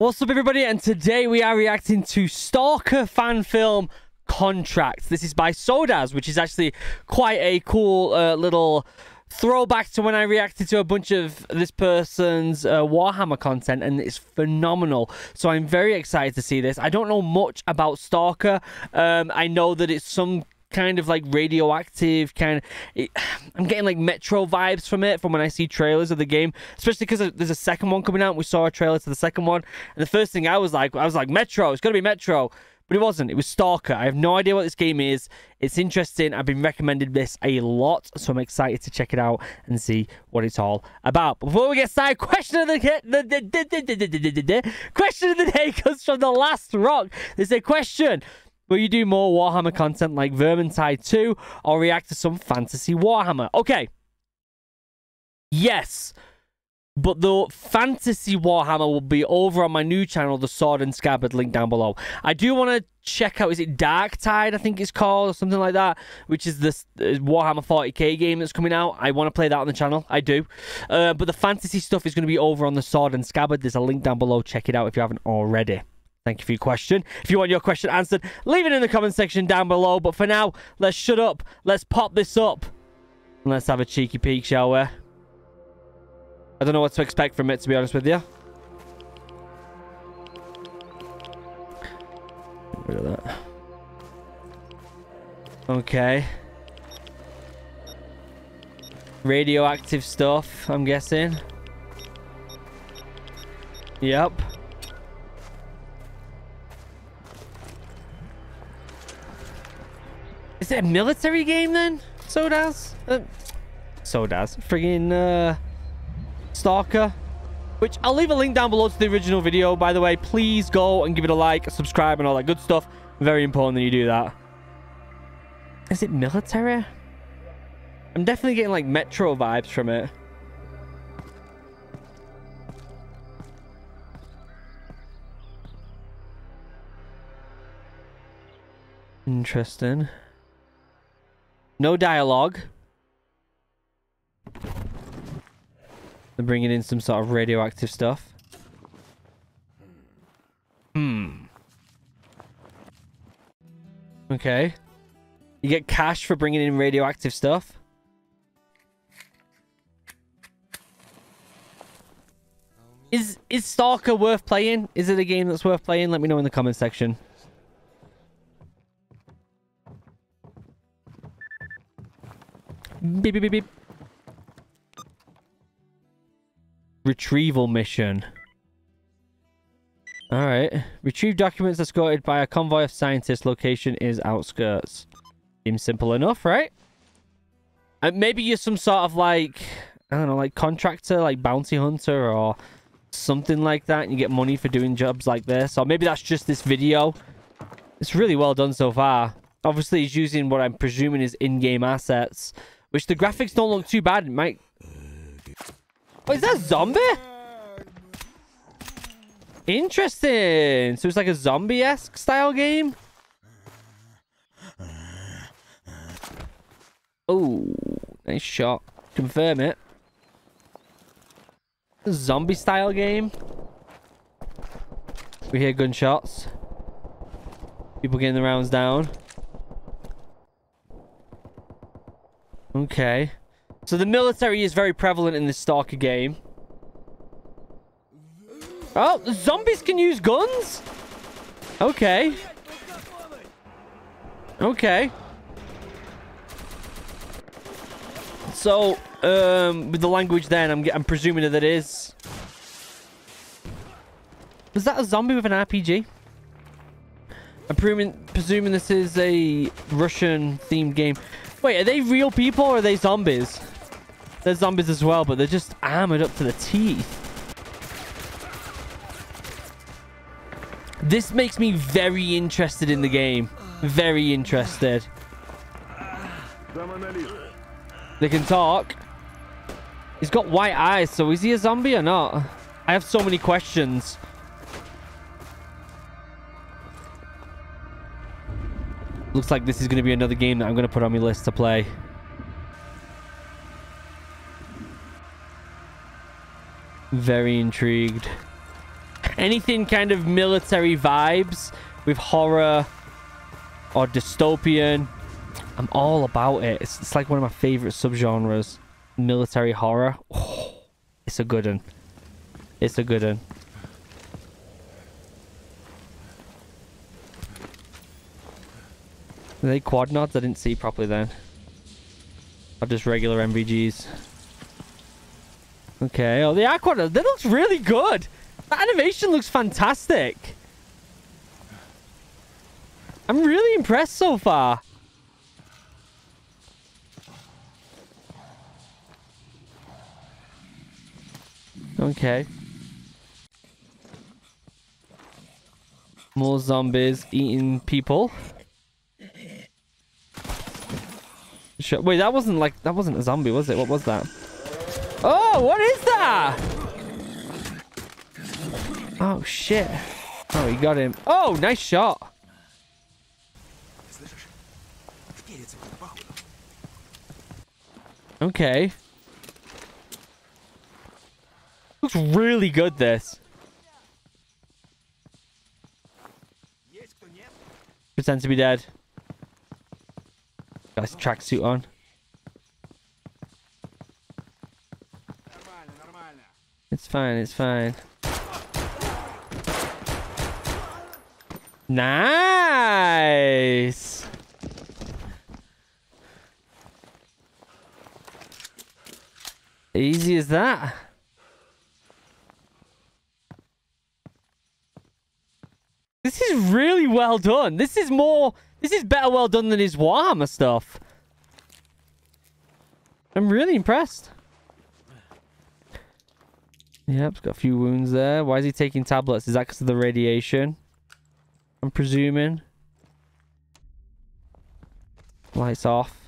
What's up, everybody? And today we are reacting to Stalker fan film Contract. This is by Sodaz, which is actually quite a cool uh, little throwback to when I reacted to a bunch of this person's uh, Warhammer content, and it's phenomenal. So I'm very excited to see this. I don't know much about Stalker. Um, I know that it's some kind of like radioactive kind of it, i'm getting like metro vibes from it from when i see trailers of the game especially because there's a second one coming out we saw a trailer to the second one and the first thing i was like i was like metro it's gonna be metro but it wasn't it was stalker i have no idea what this game is it's interesting i've been recommended this a lot so i'm excited to check it out and see what it's all about before we get started question of the, the, question of the day comes from the last rock there's a question Will you do more Warhammer content like Vermintide 2 or react to some fantasy Warhammer? Okay. Yes. But the fantasy Warhammer will be over on my new channel, The Sword and Scabbard, link down below. I do want to check out, is it Darktide, I think it's called, or something like that, which is this Warhammer 40k game that's coming out. I want to play that on the channel. I do. Uh, but the fantasy stuff is going to be over on The Sword and Scabbard. There's a link down below. Check it out if you haven't already. Thank you for your question. If you want your question answered, leave it in the comment section down below. But for now, let's shut up. Let's pop this up. And let's have a cheeky peek, shall we? I don't know what to expect from it, to be honest with you. Rid of that. Okay. Radioactive stuff, I'm guessing. Yep. A military game then? Sodaz? Uh, Sodaz. Friggin' uh, Stalker. Which I'll leave a link down below to the original video, by the way. Please go and give it a like, subscribe, and all that good stuff. Very important that you do that. Is it military? I'm definitely getting like Metro vibes from it. Interesting. No dialogue. They're bringing in some sort of radioactive stuff. Hmm. Okay. You get cash for bringing in radioactive stuff. Is is Stalker worth playing? Is it a game that's worth playing? Let me know in the comment section. Beep, beep, beep, beep. Retrieval mission. Alright. Retrieve documents escorted by a convoy of scientists. Location is outskirts. Seems simple enough, right? And maybe you're some sort of like, I don't know, like contractor, like bounty hunter or something like that. And you get money for doing jobs like this. Or maybe that's just this video. It's really well done so far. Obviously, he's using what I'm presuming is in-game assets. Which the graphics don't look too bad. mate. Oh, is that zombie? Interesting. So it's like a zombie-esque style game? Oh, nice shot. Confirm it. Zombie style game. We hear gunshots. People getting the rounds down. Okay. So the military is very prevalent in this Stalker game. Oh, the zombies can use guns? Okay. Okay. So, um, with the language then, I'm, I'm presuming that it is. Was that a zombie with an RPG? I'm presuming, presuming this is a Russian-themed game. Wait, are they real people or are they zombies? They're zombies as well, but they're just armored up to the teeth. This makes me very interested in the game. Very interested. They can talk. He's got white eyes, so is he a zombie or not? I have so many questions. Looks like this is going to be another game that I'm going to put on my list to play. Very intrigued. anything kind of military vibes with horror or dystopian. I'm all about it. It's, it's like one of my favorite subgenres. Military horror. Oh, it's a good one. It's a good one. Are they quad nods? I didn't see properly then. Or just regular NVGs. Okay. Oh, the aqua. That looks really good. The animation looks fantastic. I'm really impressed so far. Okay. More zombies eating people. Wait, that wasn't like that wasn't a zombie, was it? What was that? Oh, what is that? Oh shit. Oh, he got him. Oh, nice shot. Okay. Looks really good, this. Pretend to be dead. Got his tracksuit on. It's fine, it's fine. Nice! Easy as that. This is really well done. This is more... This is better well done than his Warhammer stuff. I'm really impressed. Yep, it's got a few wounds there. Why is he taking tablets? Is that because of the radiation? I'm presuming. Lights off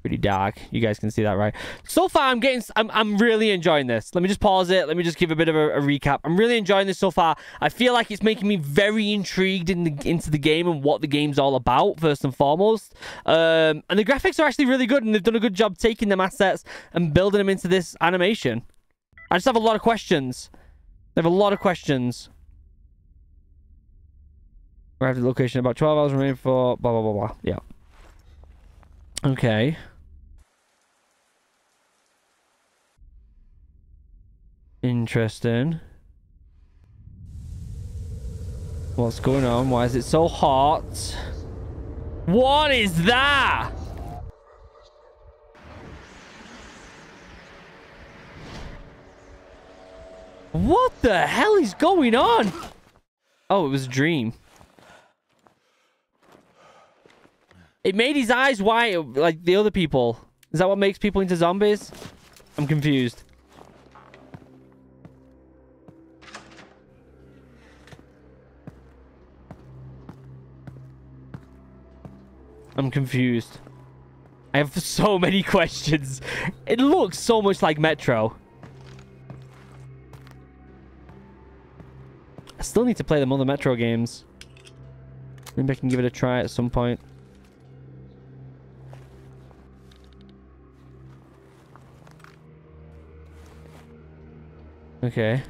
pretty dark. You guys can see that, right? So far, I'm getting, I'm, I'm really enjoying this. Let me just pause it. Let me just give a bit of a, a recap. I'm really enjoying this so far. I feel like it's making me very intrigued in the, into the game and what the game's all about, first and foremost. Um, and the graphics are actually really good, and they've done a good job taking them assets and building them into this animation. I just have a lot of questions. I have a lot of questions. Arrived at the location about 12 hours remaining for blah, blah, blah, blah. Yeah. Okay. Interesting. What's going on? Why is it so hot? What is that? What the hell is going on? Oh, it was a dream. It made his eyes white like the other people. Is that what makes people into zombies? I'm confused. I'm confused. I have so many questions. It looks so much like Metro. I still need to play the other Metro games. Maybe I can give it a try at some point. Okay.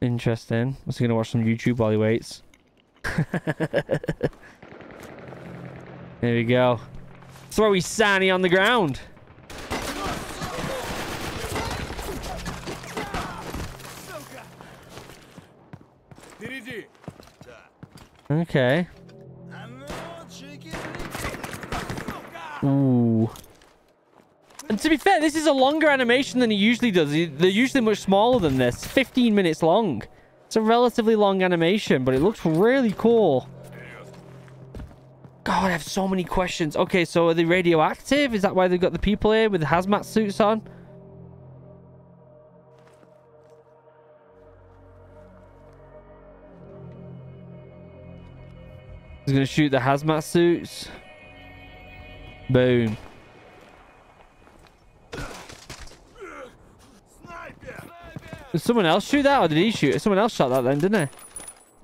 Interesting. Was he gonna watch some YouTube while he waits? there we go. Throw his Sani on the ground. Okay. Ooh. And to be fair, this is a longer animation than he usually does. They're usually much smaller than this. 15 minutes long. It's a relatively long animation, but it looks really cool. God, I have so many questions. Okay, so are they radioactive? Is that why they've got the people here with hazmat suits on? He's gonna shoot the hazmat suits. Boom. Did someone else shoot that or did he shoot it? Someone else shot that then, didn't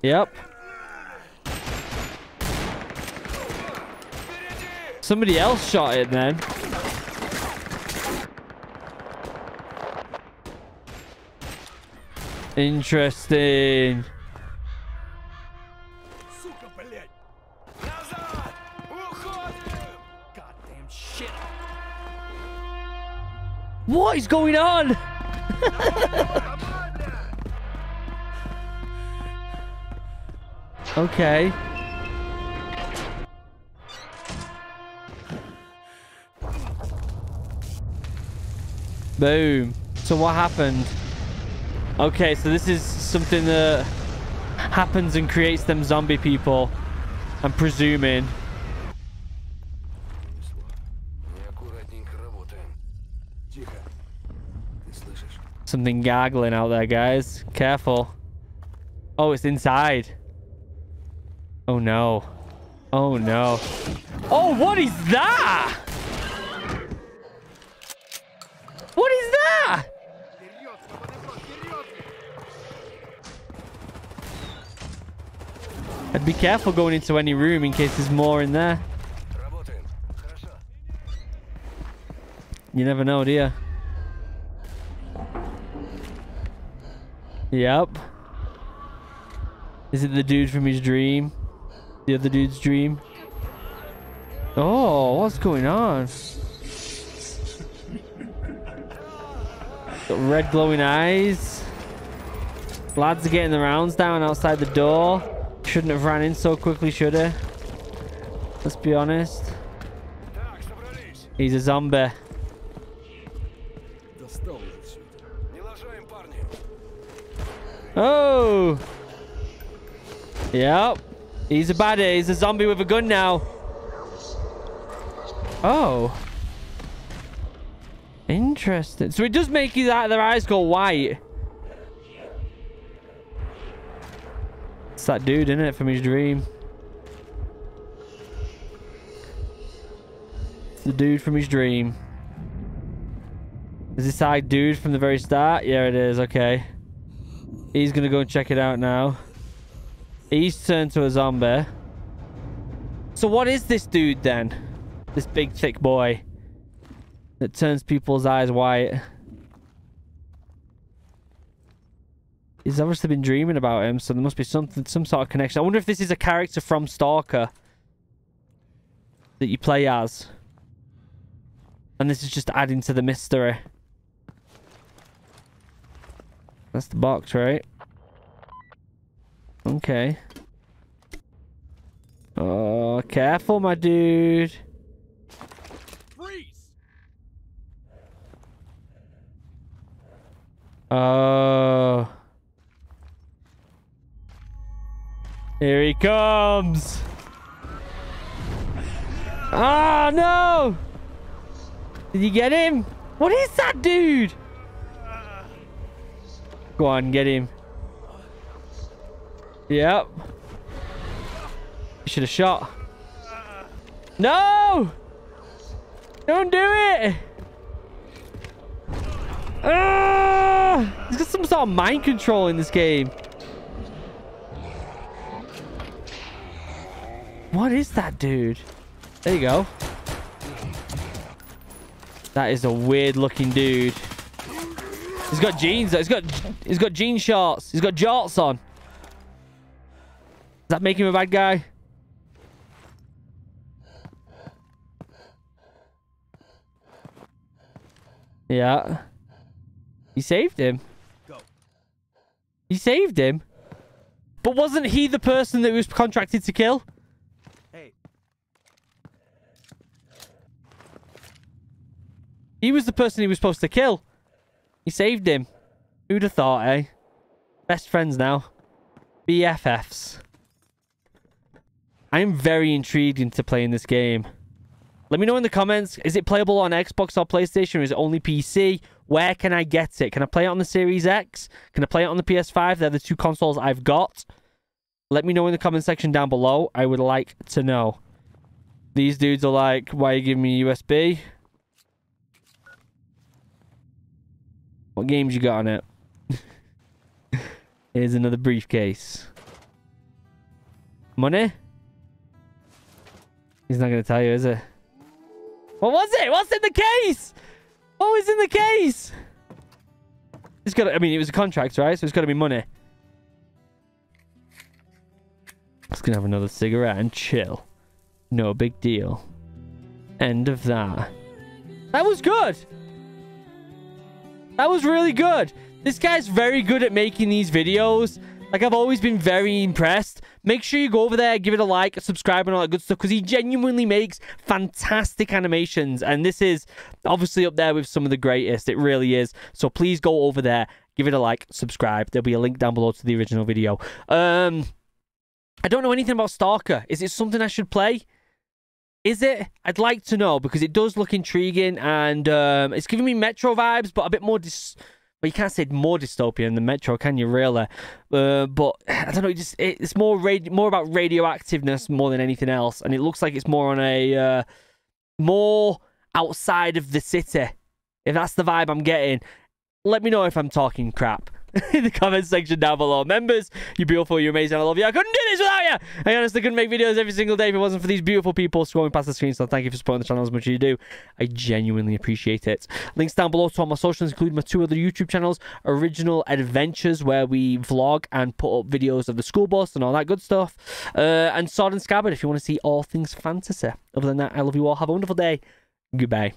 they? Yep. Somebody else shot it then. Interesting. What is going on? okay. Boom. So what happened? Okay, so this is something that happens and creates them zombie people. I'm presuming. something goggling out there, guys. Careful. Oh, it's inside. Oh, no. Oh, no. Oh, what is that? What is that? I'd be careful going into any room in case there's more in there. You never know, do you? Yep. Is it the dude from his dream? The other dude's dream? Oh, what's going on? Got red glowing eyes. Lads are getting the rounds down outside the door. Shouldn't have ran in so quickly, should I? Let's be honest. He's a zombie. Oh! Yep. He's a baddie. He's a zombie with a gun now. Oh. Interesting. So it does make his, their eyes go white. It's that dude, isn't it, from his dream? It's the dude from his dream. Is this side dude from the very start? Yeah, it is. Okay. He's gonna go and check it out now. He's turned to a zombie. So what is this dude then? This big thick boy that turns people's eyes white. He's obviously been dreaming about him, so there must be something, some sort of connection. I wonder if this is a character from Stalker that you play as, and this is just adding to the mystery. That's the box, right? Okay. Oh, careful, my dude. Freeze! Oh. Here he comes. Ah, no. Did you get him? What is that dude? Go on, get him. Yep. Should have shot. No! Don't do it! Ah! He's got some sort of mind control in this game. What is that, dude? There you go. That is a weird looking dude. He's got jeans. He's got he's got jean shorts. He's got jorts on. Does that make him a bad guy? Yeah. He saved him. Go. He saved him. But wasn't he the person that was contracted to kill? Hey, He was the person he was supposed to kill. He saved him. Who'd have thought, eh? Best friends now. BFFs. I'm very intrigued into playing this game. Let me know in the comments. Is it playable on Xbox or PlayStation or is it only PC? Where can I get it? Can I play it on the Series X? Can I play it on the PS5? They're the two consoles I've got. Let me know in the comment section down below. I would like to know. These dudes are like, why are you giving me USB? What games you got on it? Here's another briefcase. Money? He's not going to tell you, is it? What was it? What's in the case? What was in the case? It's got. I mean, it was a contract, right? So it's got to be money. Just gonna have another cigarette and chill. No big deal. End of that. That was good. That was really good. This guy's very good at making these videos. Like, I've always been very impressed. Make sure you go over there, give it a like, subscribe, and all that good stuff, because he genuinely makes fantastic animations. And this is obviously up there with some of the greatest. It really is. So please go over there, give it a like, subscribe. There'll be a link down below to the original video. Um, I don't know anything about Stalker. Is it something I should play? Is it? I'd like to know because it does look intriguing and um, it's giving me Metro vibes, but a bit more. Dis- well, you can't say more dystopian than Metro, can you? Really? Uh, but I don't know. It just it's more radi- more about radioactiveness more than anything else, and it looks like it's more on a uh, more outside of the city. If that's the vibe I'm getting, let me know if I'm talking crap. in the comment section down below. Members, you're beautiful, you're amazing, I love you. I couldn't do this without you. I honestly couldn't make videos every single day if it wasn't for these beautiful people scrolling past the screen. So thank you for supporting the channel as much as you do. I genuinely appreciate it. Links down below to all my socials, including my two other YouTube channels, Original Adventures, where we vlog and put up videos of the school bus and all that good stuff, uh, and Sword and Scabbard if you want to see all things fantasy. Other than that, I love you all. Have a wonderful day. Goodbye.